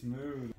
Smooth.